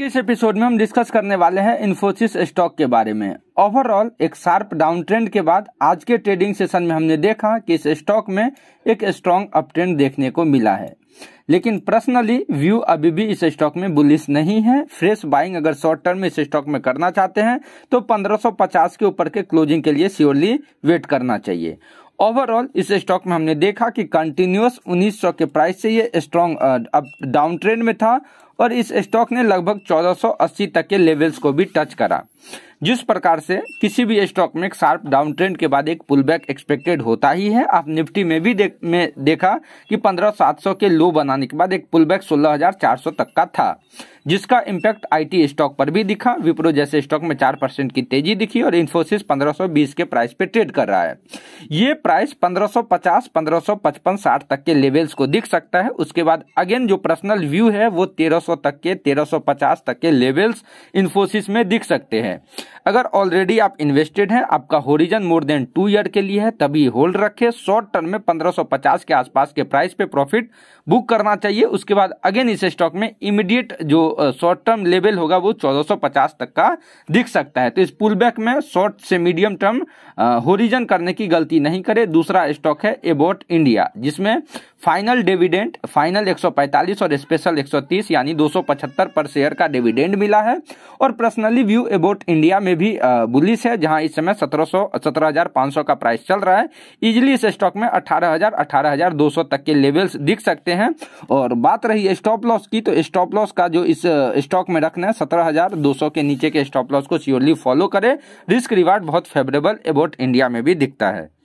इस एपिसोड में हम डिस्कस करने वाले हैं इन्फोसिस स्टॉक के बारे में। ओवरऑल एक शार्प डाउन ट्रेंड के बाद आज के ट्रेडिंग सेशन में हमने देखा कि इस स्टॉक में एक स्ट्रॉन्ग अप ट्रेंड देखने को मिला है। लेकिन पर्सनली व्यू अभी भी इस स्टॉक में बुलिस नहीं है। फ्रेश बाइंग अगर शॉर्ट टर्म इस स्टॉक में करना चाहते हैं तो 1550 के ऊपर के क्लोजिंग के लिए श्योरली वेट करना चाहिए। ओवरऑल इस स्टॉक में हमने देखा कि कंटिन्यूस 1900 के प्राइस से ये स्ट्रॉन्ग अप डाउन ट्रेंड में था। और इस स्टॉक ने लगभग 1480 तक के लेवल्स को भी टच करा। जिस प्रकार से किसी भी स्टॉक में शार्प डाउन ट्रेंड के बाद एक पुल बैक एक्सपेक्टेड होता ही है। आप निफ्टी में भी देख, में देखा कि पंद्रह सात सौ के लो बनाने के बाद एक पुल बैक सोलह हज़ार चार सौ तक का था, जिसका इम्पैक्ट आईटी स्टॉक पर भी दिखा। विप्रो जैसे स्टॉक में चार परसेंट की तेज़ी दिखी और इन्फोसिस 1520 के प्राइस पे ट्रेड कर रहा है। ये प्राइस 1550 1555 60 तक के लेवल्स को दिख सकता है। उसके बाद अगेन जो पर्सनल व्यू है, वो 1300 तक के 1350 तक के लेवल्स इन्फोसिस में दिख सकते हैं। अगर ऑलरेडी आप इन्वेस्टेड हैं, आपका horizon more than two year के लिए है, तभी होल्ड रखे। शॉर्ट टर्म में 1550 के आसपास के प्राइस पे प्रॉफिट बुक करना चाहिए। उसके बाद अगेन इस स्टॉक में इमीडिएट जो शॉर्ट टर्म लेवल होगा, वो 1450 तक का दिख सकता है। तो इस पुल बैक में शॉर्ट से मीडियम टर्म होरिजन करने की गलती नहीं करे। दूसरा स्टॉक है एबोट इंडिया जिसमें फाइनल डिविडेंड फाइनल 145 और स्पेशल 130 यानी 275 पर शेयर का डिविडेंड मिला है। और पर्सनली व्यू अबाउट इंडिया में भी बुलिस है, जहाँ इस समय 1700 17500 का प्राइस चल रहा है। इजिली इस स्टॉक में 18000 18200 तक के लेवल्स दिख सकते हैं। और बात रही स्टॉप लॉस की तो स्टॉप लॉस का जो इस स्टॉक में रखना है, सत्रह के नीचे के स्टॉप लॉस को श्योरली फॉलो करे। रिस्क रिवार्ड बहुत फेवरेबल अबाउट इंडिया में भी दिखता है।